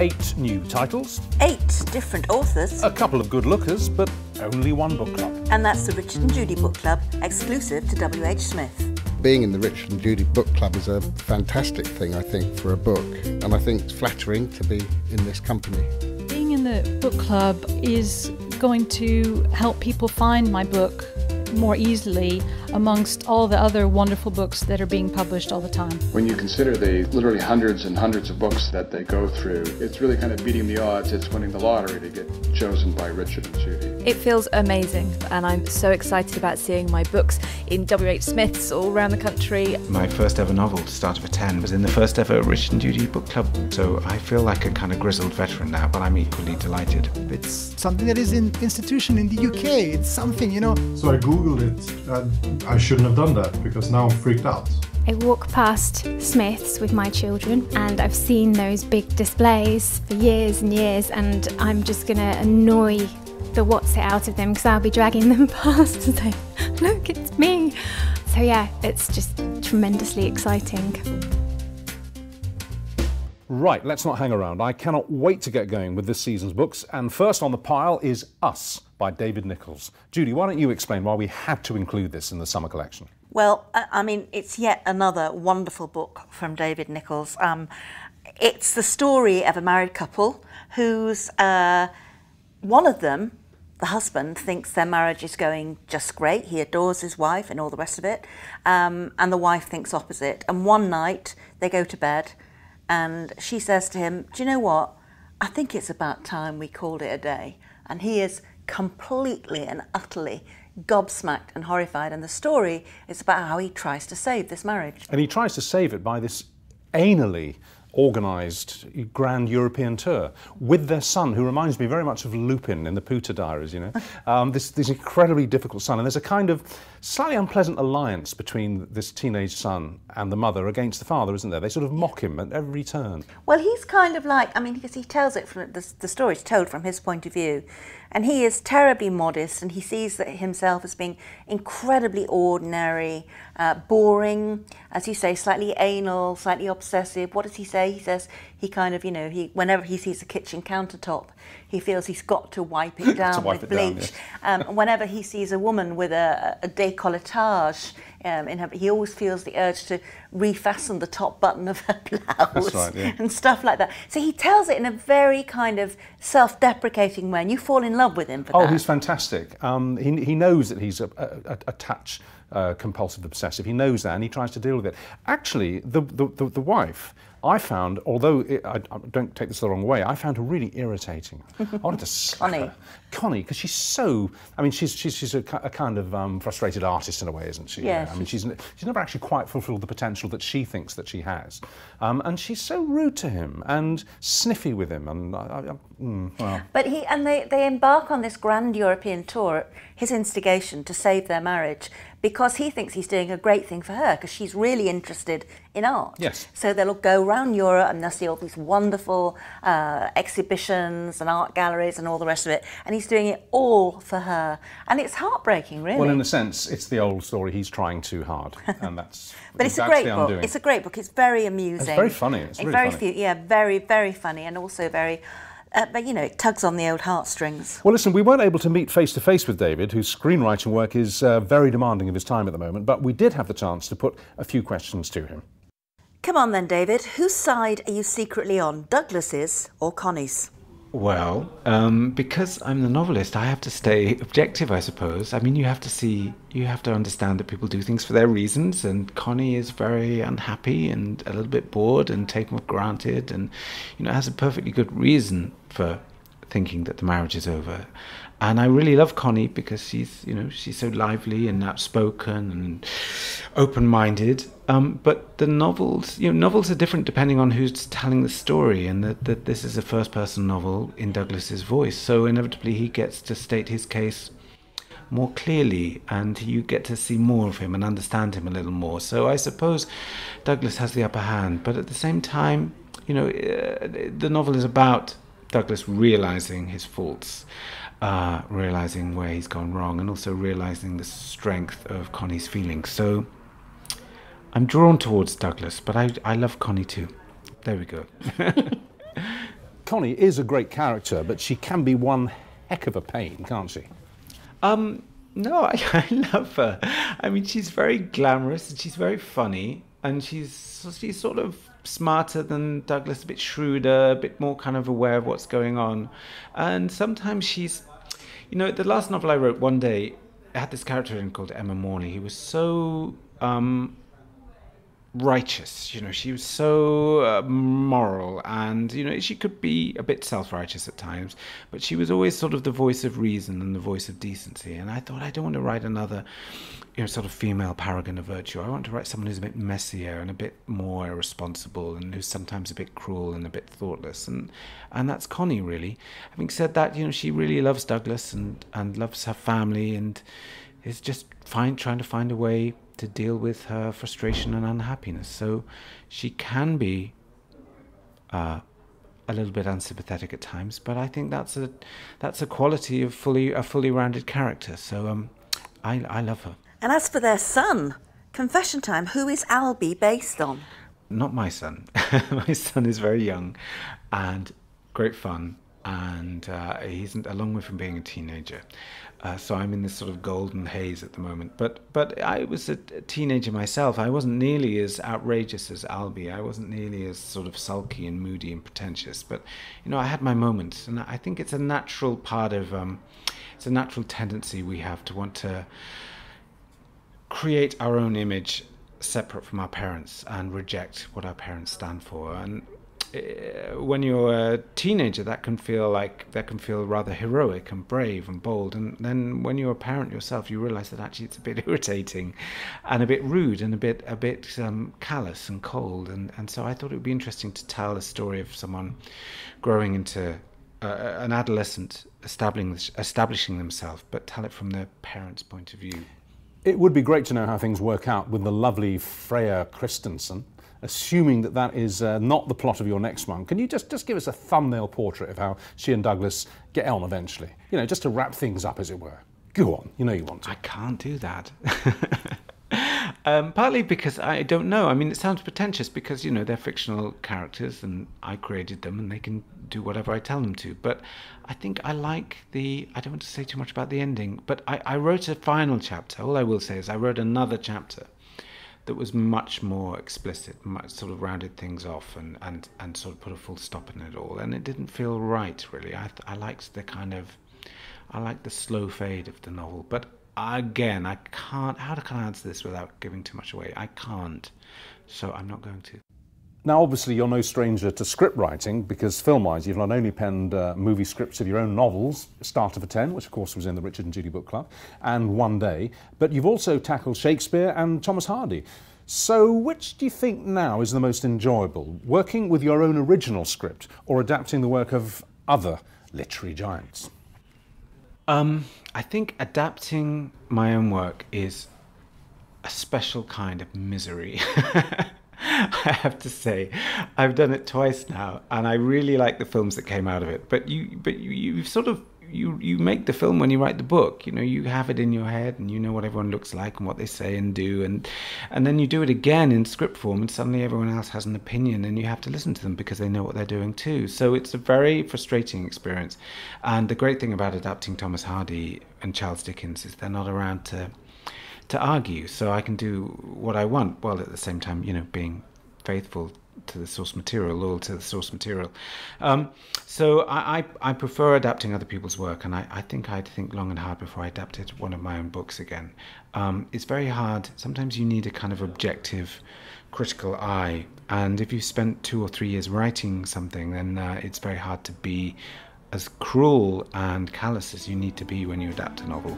Eight new titles, Eight different authors, a couple of good lookers, but only one book club. and that's the Richard and Judy Book Club, exclusive to W.H. Smith. Being in the Richard and Judy Book Club is a fantastic thing, I think, for a book, and I think it's flattering to be in this company. Being in the book club is going to help people find my book more easily amongst all the other wonderful books that are being published all the time. When you consider the literally hundreds and hundreds of books that they go through, it's really kind of beating the odds. It's winning the lottery to get chosen by Richard and Judy. It feels amazing, and I'm so excited about seeing my books in W.H. Smith's all around the country. My first ever novel, Starter for 10, was in the first ever Richard and Judy book club. So I feel like a kind of grizzled veteran now, but I'm equally delighted. It's something that is an institution in the UK. It's something, you know. So I googled it. And I shouldn't have done that because now I'm freaked out. I walk past Smiths with my children and I've seen those big displays for years and years and I'm just going to annoy the what's it out of them because I'll be dragging them past and say, look, it's me. So yeah, it's just tremendously exciting. Right, let's not hang around. I cannot wait to get going with this season's books. And first on the pile is Us by David Nicholls. Judy, why don't you explain why we had to include this in the summer collection? Well, I mean, it's yet another wonderful book from David Nicholls. Um, it's the story of a married couple who's uh, one of them, the husband, thinks their marriage is going just great. He adores his wife and all the rest of it. Um, and the wife thinks opposite. And one night they go to bed and she says to him, Do you know what? I think it's about time we called it a day. And he is completely and utterly gobsmacked and horrified. And the story is about how he tries to save this marriage. And he tries to save it by this anally organised grand European tour with their son, who reminds me very much of Lupin in the Pooter Diaries, you know. Um, this, this incredibly difficult son. And there's a kind of slightly unpleasant alliance between this teenage son and the mother against the father, isn't there? They sort of mock him at every turn. Well, he's kind of like, I mean, because he tells it from the, the story's told from his point of view. And he is terribly modest and he sees that himself as being incredibly ordinary, uh, boring, as you say, slightly anal, slightly obsessive. What does he say? He says he kind of, you know, he whenever he sees a kitchen countertop, he feels he's got to wipe it down wipe with it down, bleach. yes. um, whenever he sees a woman with a, a décolletage um, in her, he always feels the urge to refasten the top button of her blouse right, yeah. and stuff like that. So he tells it in a very kind of self-deprecating way, and you fall in love with him for Oh, that. he's fantastic. Um, he, he knows that he's a, a, a touch uh, compulsive obsessive. He knows that and he tries to deal with it. Actually, the, the, the, the wife, I found, although it, I, I don't take this the wrong way, I found her really irritating. I wanted to slap her. Connie, because she's so, I mean, she's, she's, she's a, a kind of um, frustrated artist in a way, isn't she? Yeah, I mean, she's, she's never actually quite fulfilled the potential that she thinks that she has. Um, and she's so rude to him and sniffy with him. And I, I, I- mm, well. But he and they, they embark on this grand European tour at his instigation to save their marriage because he thinks he's doing a great thing for her because she's really interested in art. Yes. So they'll go around Europe and they'll see all these wonderful uh, exhibitions and art galleries and all the rest of it. And he's doing it all for her. And it's heartbreaking, really. Well, in a sense, it's the old story. He's trying too hard, and that's. But it's a great book. undoing. It's a great book. It's very amusing. It's very funny. It's really very funny. Few, yeah, very very funny, and also very. Uh, but you know, it tugs on the old heartstrings. Well, listen, we weren't able to meet face to face with David, whose screenwriting work is uh, very demanding of his time at the moment, but we did have the chance to put a few questions to him. Come on then, David. Whose side are you secretly on, Douglas's or Connie's? Well, um, because I'm the novelist, I have to stay objective, I suppose. I mean, you have to see, you have to understand that people do things for their reasons, and Connie is very unhappy and a little bit bored and taken for granted, and you know has a perfectly good reason for thinking that the marriage is over. And I really love Connie because she's, you know, she's so lively and outspoken and open-minded. Um, but the novels, you know, novels are different depending on who's telling the story, and that, that this is a first-person novel in Douglas's voice. So inevitably, he gets to state his case more clearly, and you get to see more of him and understand him a little more. So I suppose Douglas has the upper hand, but at the same time, you know, uh, the novel is about Douglas realizing his faults, uh, realizing where he's gone wrong, and also realizing the strength of Connie's feelings. So I'm drawn towards Douglas, but I, I love Connie too. There we go. Connie is a great character, but she can be one heck of a pain, can't she? Um, no, I, I love her. I mean, she's very glamorous and she's very funny, and she's she's sort of smarter than Douglas, a bit shrewder, a bit more kind of aware of what's going on, and sometimes she's, you know, the last novel I wrote one day had this character in called Emma Morley. He was so um, righteous. You know, she was so uh, moral, and you know, she could be a bit self-righteous at times, but she was always sort of the voice of reason and the voice of decency. And I thought, I don't want to write another, you know, sort of female paragon of virtue. I want to write someone who's a bit messier and a bit more irresponsible, and who's sometimes a bit cruel and a bit thoughtless. And and that's Connie really. Having said that, you know, she really loves Douglas and and loves her family and is just trying to find a way to deal with her frustration and unhappiness. So she can be uh, a little bit unsympathetic at times, but I think that's a that's a quality of fully a fully rounded character. So um, I I love her. And as for their son, Confession Time, who is Albie based on? Not my son. my son is very young, and great fun, and uh, he's along way from being a teenager. Uh, so I'm in this sort of golden haze at the moment. But but I was a, a, teenager myself. I wasn't nearly as outrageous as Albie. I wasn't nearly as sort of sulky and moody and pretentious. But you know, I had my moments, and I think it's a natural part of um, it's a natural tendency we have to want to create our own image separate from our parents and reject what our parents stand for. And when you're a teenager, that can feel like that can feel rather heroic and brave and bold. And then when you're a parent yourself, you realise that actually it's a bit irritating, and a bit rude and a bit a bit um, callous and cold. And and so I thought it would be interesting to tell a story of someone growing into uh, an adolescent, establishing establishing themselves, but tell it from their parents' point of view. It would be great to know how things work out with the lovely Freya Christensen assuming that that is uh, not the plot of your next one, can you just, just give us a thumbnail portrait of how she and Douglas get on eventually? You know, just to wrap things up, as it were. Go on, you know you want to. I can't do that. um, partly because I don't know. I mean, it sounds pretentious because, you know, they're fictional characters and I created them and they can do whatever I tell them to. But I think I like the. I don't want to say too much about the ending, but I, I wrote a final chapter. All I will say is I wrote another chapter that was much more explicit, much sort of rounded things off and, and, and sort of put a full stop in it all. And it didn't feel right, really. I, I liked the kind of, I liked the slow fade of the novel. But again, I can't, how can I answer this without giving too much away? I can't. So I'm not going to. Now, obviously, you're no stranger to script writing because film-wise, you've not only penned uh, movie scripts of your own novels, Starter for Ten, which of course was in the Richard and Judy Book Club, and One Day, but you've also tackled Shakespeare and Thomas Hardy. So, which do you think now is the most enjoyable, working with your own original script or adapting the work of other literary giants? Um, I think adapting my own work is a special kind of misery. I have to say, I've done it twice now, and I really like the films that came out of it. But you, but you, you've sort of you you make the film when you write the book. You know, you have it in your head, and you know what everyone looks like and what they say and do, and and then you do it again in script form, and suddenly everyone else has an opinion, and you have to listen to them because they know what they're doing too. So it's a very frustrating experience. And the great thing about adapting Thomas Hardy and Charles Dickens is they're not around to to argue, so I can do what I want while at the same time, you know, being faithful to the source material, loyal to the source material. Um, so I, I, I, prefer adapting other people's work, and I, I, think I'd think long and hard before I adapted one of my own books again. Um, it's very hard. Sometimes you need a kind of objective, critical eye, and if you've spent two or three years writing something, then uh, it's very hard to be as cruel and callous as you need to be when you adapt a novel.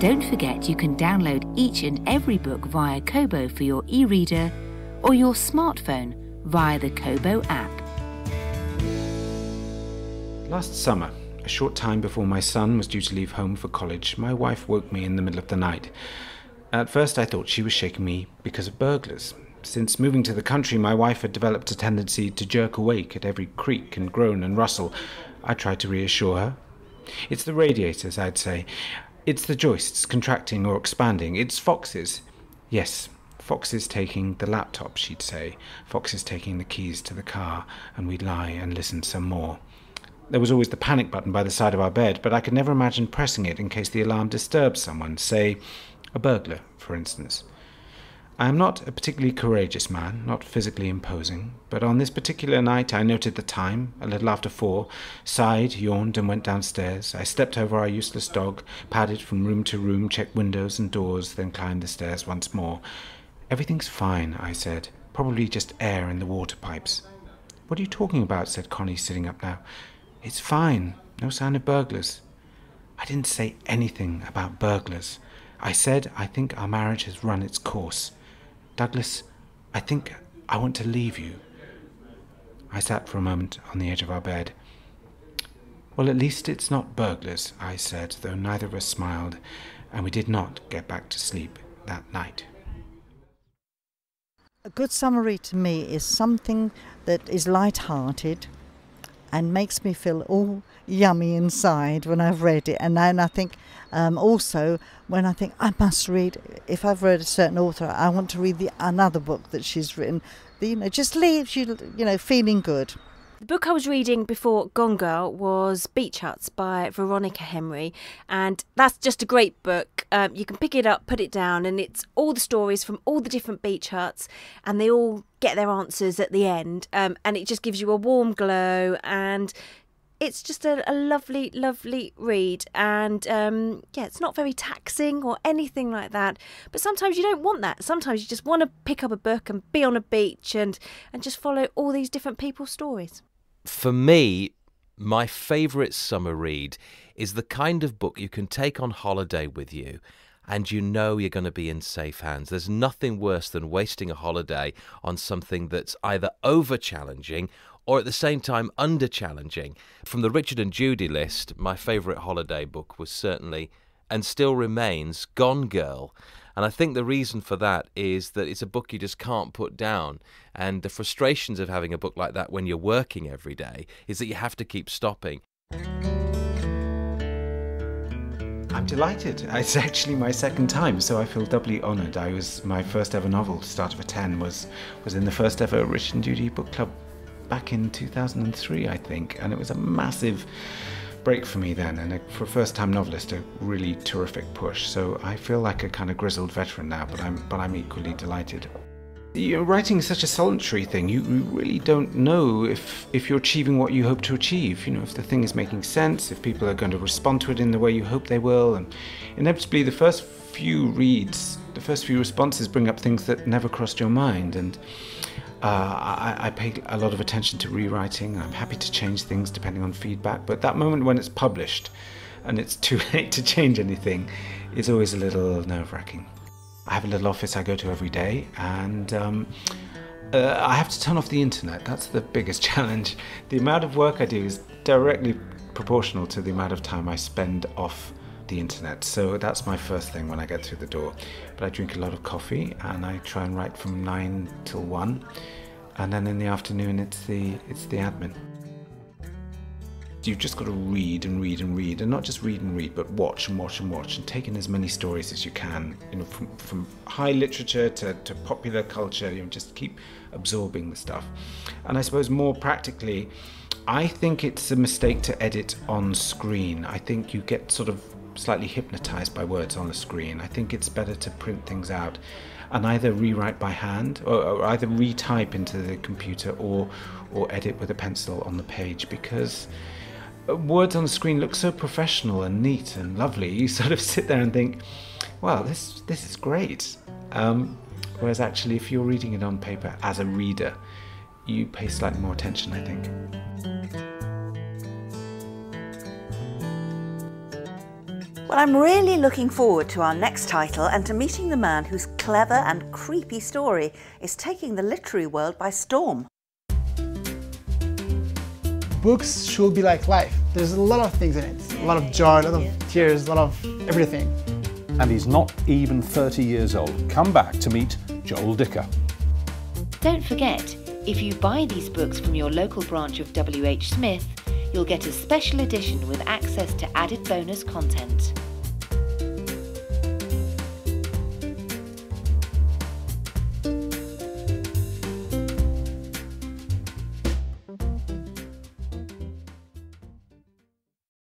Don't forget you can download each and every book via Kobo for your e reader or your smartphone via the Kobo app. Last summer, a short time before my son was due to leave home for college, my wife woke me in the middle of the night. At first, I thought she was shaking me because of burglars. Since moving to the country, my wife had developed a tendency to jerk awake at every creak and groan and rustle. I tried to reassure her. It's the radiators, I'd say. It's the joists contracting or expanding. It's foxes. Yes, Fox is taking the laptop, she'd say. Fox is taking the keys to the car, and we'd lie and listen some more. There was always the panic button by the side of our bed, but I could never imagine pressing it in case the alarm disturbed someone, say, a burglar, for instance. I am not a particularly courageous man, not physically imposing, but on this particular night I noted the time, a little after four, sighed, yawned, and went downstairs. I stepped over our useless dog, padded from room to room, checked windows and doors, then climbed the stairs once more. Everything's fine, I said. Probably just air in the water pipes. What are you talking about? said Connie, sitting up now. It's fine. No sign of burglars. I didn't say anything about burglars. I said I think our marriage has run its course. Douglas, I think I want to leave you. I sat for a moment on the edge of our bed. Well, at least it's not burglars, I said, though neither of us smiled, and we did not get back to sleep that night. A good summary to me is something that is light-hearted, and makes me feel all yummy inside when I've read it. And then I think um, also when I think I must read, if I've read a certain author, I want to read the another book that she's written. The, you know, just leaves you, you know, feeling good. The book I was reading before Gone Girl was Beach Huts by Veronica Henry, and that's just a great book. Um, you can pick it up, put it down, and it's all the stories from all the different beach huts, and they all get their answers at the end, um, and it just gives you a warm glow and it's just a, a, lovely, lovely read. And um, yeah, it's not very taxing or anything like that. But sometimes you don't want that. Sometimes you just want to pick up a book and be on a beach and, and just follow all these different people's stories for me, my favourite summer read is the kind of book you can take on holiday with you and you know you're going to be in safe hands. There's nothing worse than wasting a holiday on something that's either over challenging or at the same time under challenging. From the Richard and Judy list, my favourite holiday book was certainly and still remains Gone Girl. And I think the reason for that is that it's a book you just can't put down. And the frustrations of having a book like that when you're working every day is that you have to keep stopping. I'm delighted. It's actually my second time, so I feel doubly honoured. I was my first ever novel, to Starter for Ten, was was in the first ever Rich and Judy book club back in 2003, I think, and it was a massive break for me then, and a, for a first time novelist, a really terrific push. So I feel like a kind of grizzled veteran now, but I'm, but I'm equally delighted. You know, writing is such a solitary thing. You, you really don't know if, if you're achieving what you hope to achieve. You know, if the thing is making sense, if people are going to respond to it in the way you hope they will. And inevitably, the first few reads, the first few responses bring up things that never crossed your mind. And uh, I, I, pay a lot of attention to rewriting. I'm happy to change things depending on feedback, but that moment when it's published and it's too late to change anything is always a little nerve wracking. I have a little office I go to every day, and um, uh, I have to turn off the internet. That's the biggest challenge. The amount of work I do is directly proportional to the amount of time I spend off the internet. So that's my first thing when I get through the door. But I drink a lot of coffee and I try and write from nine till one, and then in the afternoon it's the it's the admin. You've just got to read and read and read, and not just read and read, but watch and watch and watch, and take in as many stories as you can. You know, from, from high literature to, to popular culture. You know, just keep absorbing the stuff. And I suppose more practically, I think it's a mistake to edit on screen. I think you get sort of slightly hypnotized by words on the screen. I think it's better to print things out and either rewrite by hand or, or either retype into the computer or or edit with a pencil on the page because words on the screen look so professional and neat and lovely. You sort of sit there and think, "Wow, this this is great." Um, whereas actually, if you're reading it on paper as a reader, you pay slightly more attention, I think. Well, I'm really looking forward to our next title and to meeting the man whose clever and creepy story is taking the literary world by storm. Books should be like life. There's a lot of things in it. A lot of joy, a lot of tears, a lot of everything. And he's not even 30 years old. Come back to meet Joel Dicker. Don't forget, if you buy these books from your local branch of WH Smith, you'll get a special edition with access to added bonus content.